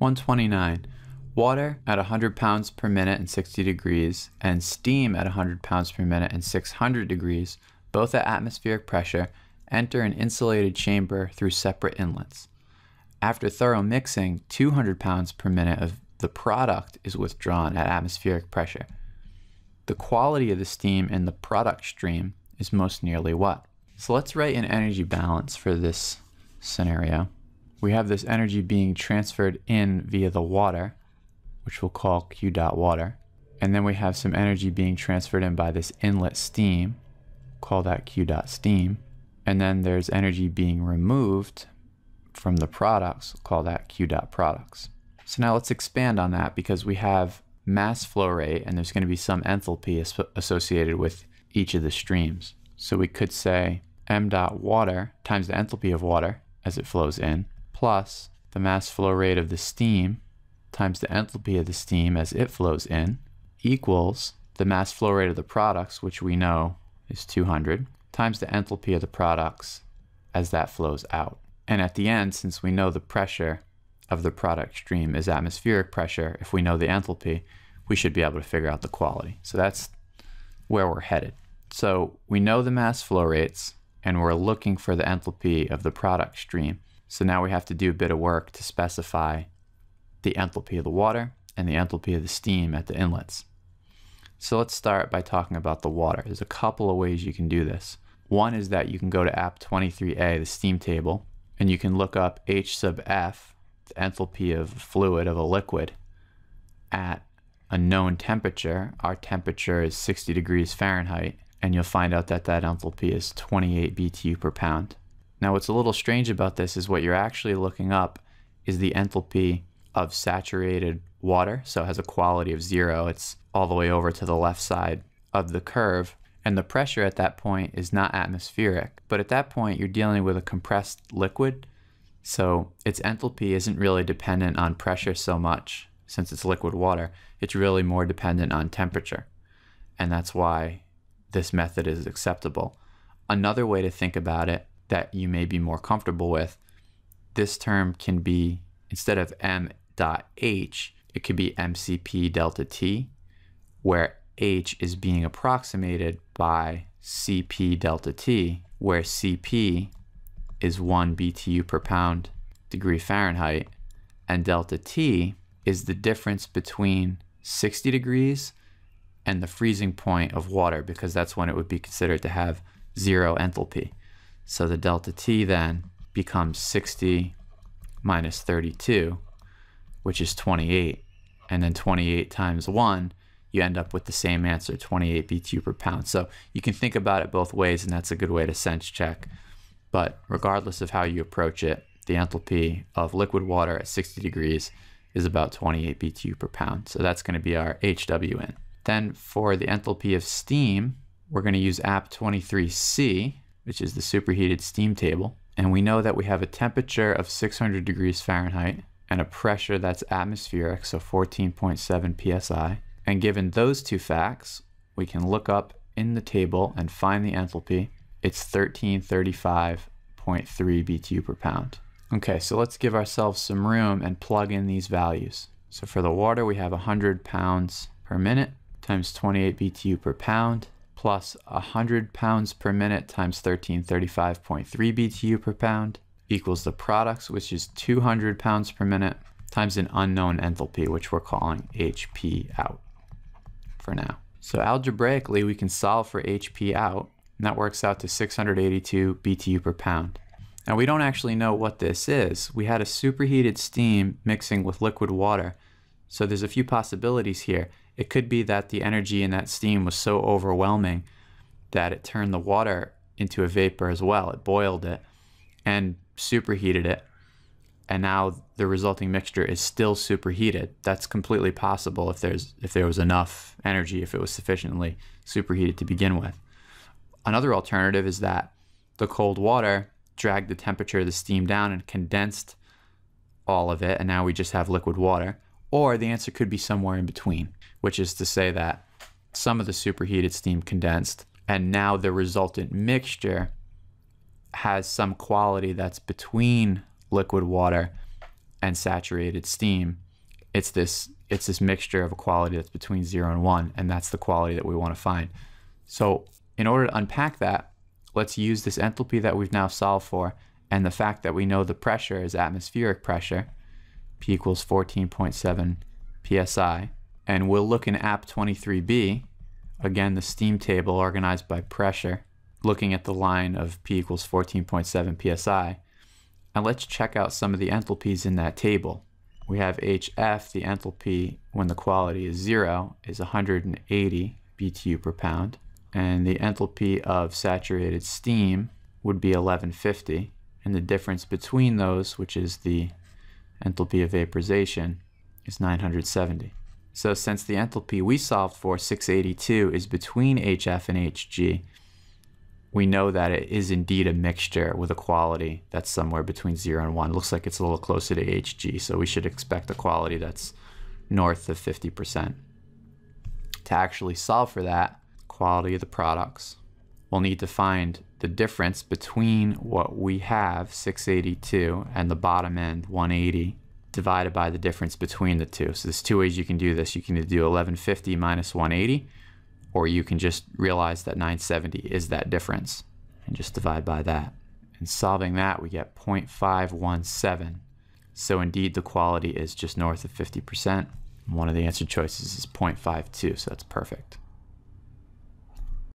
129. Water at 100 pounds per minute and 60 degrees, and steam at 100 pounds per minute and 600 degrees, both at atmospheric pressure, enter an insulated chamber through separate inlets. After thorough mixing, 200 pounds per minute of the product is withdrawn at atmospheric pressure. The quality of the steam in the product stream is most nearly what? So let's write an energy balance for this scenario. We have this energy being transferred in via the water, which we'll call Q dot water. And then we have some energy being transferred in by this inlet steam, call that Q dot steam. And then there's energy being removed from the products, call that Q dot products. So now let's expand on that because we have mass flow rate and there's going to be some enthalpy associated with each of the streams. So we could say m dot water times the enthalpy of water as it flows in plus the mass flow rate of the steam times the enthalpy of the steam as it flows in equals the mass flow rate of the products, which we know is 200, times the enthalpy of the products as that flows out. And at the end, since we know the pressure of the product stream is atmospheric pressure, if we know the enthalpy, we should be able to figure out the quality. So that's where we're headed. So we know the mass flow rates, and we're looking for the enthalpy of the product stream. So now we have to do a bit of work to specify the enthalpy of the water and the enthalpy of the steam at the inlets. So let's start by talking about the water. There's a couple of ways you can do this. One is that you can go to app 23a, the steam table, and you can look up H sub F, the enthalpy of fluid of a liquid, at a known temperature. Our temperature is 60 degrees Fahrenheit, and you'll find out that that enthalpy is 28 BTU per pound. Now, what's a little strange about this is what you're actually looking up is the enthalpy of saturated water. So it has a quality of zero. It's all the way over to the left side of the curve. And the pressure at that point is not atmospheric. But at that point, you're dealing with a compressed liquid. So its enthalpy isn't really dependent on pressure so much since it's liquid water. It's really more dependent on temperature. And that's why this method is acceptable. Another way to think about it that you may be more comfortable with, this term can be, instead of m dot h, it could be mcp delta t, where h is being approximated by cp delta t, where cp is 1 BTU per pound degree Fahrenheit, and delta T is the difference between 60 degrees and the freezing point of water because that's when it would be considered to have zero enthalpy. So the delta T then becomes 60 minus 32, which is 28. And then 28 times 1, you end up with the same answer, 28 BTU per pound. So you can think about it both ways, and that's a good way to sense check. But regardless of how you approach it, the enthalpy of liquid water at 60 degrees is about 28 BTU per pound. So that's going to be our HWN. Then for the enthalpy of steam, we're going to use app 23C, which is the superheated steam table. And we know that we have a temperature of 600 degrees Fahrenheit and a pressure that's atmospheric, so 14.7 psi. And given those two facts, we can look up in the table and find the enthalpy. It's 1335.3 BTU per pound. Okay, so let's give ourselves some room and plug in these values. So for the water, we have 100 pounds per minute times 28 BTU per pound plus 100 pounds per minute times 1335.3 BTU per pound equals the products, which is 200 pounds per minute times an unknown enthalpy, which we're calling HP out for now. So algebraically, we can solve for HP out, and that works out to 682 BTU per pound. Now we don't actually know what this is. We had a superheated steam mixing with liquid water. So there's a few possibilities here. It could be that the energy in that steam was so overwhelming that it turned the water into a vapor as well. It boiled it and superheated it. And now the resulting mixture is still superheated. That's completely possible if there's if there was enough energy, if it was sufficiently superheated to begin with. Another alternative is that the cold water dragged the temperature of the steam down and condensed all of it, and now we just have liquid water. Or the answer could be somewhere in between, which is to say that some of the superheated steam condensed, and now the resultant mixture has some quality that's between liquid water and saturated steam, it's this it's this mixture of a quality that's between 0 and 1 and that's the quality that we want to find. So, in order to unpack that, let's use this enthalpy that we've now solved for and the fact that we know the pressure is atmospheric pressure, P equals 14.7 psi, and we'll look in app 23b, again the steam table organized by pressure, looking at the line of P equals 14.7 psi, and let's check out some of the enthalpies in that table. We have HF, the enthalpy when the quality is zero, is 180 BTU per pound, and the enthalpy of saturated steam would be 1150, and the difference between those, which is the enthalpy of vaporization, is 970. So since the enthalpy we solved for, 682, is between HF and HG, we know that it is indeed a mixture with a quality that's somewhere between 0 and 1. It looks like it's a little closer to HG, so we should expect a quality that's north of 50%. To actually solve for that, quality of the products, we'll need to find the difference between what we have, 682, and the bottom end, 180, divided by the difference between the two. So there's two ways you can do this. You can either do 1150 minus 180, or you can just realize that 970 is that difference and just divide by that. And solving that, we get 0.517. So indeed, the quality is just north of 50%. One of the answer choices is 0.52, so that's perfect.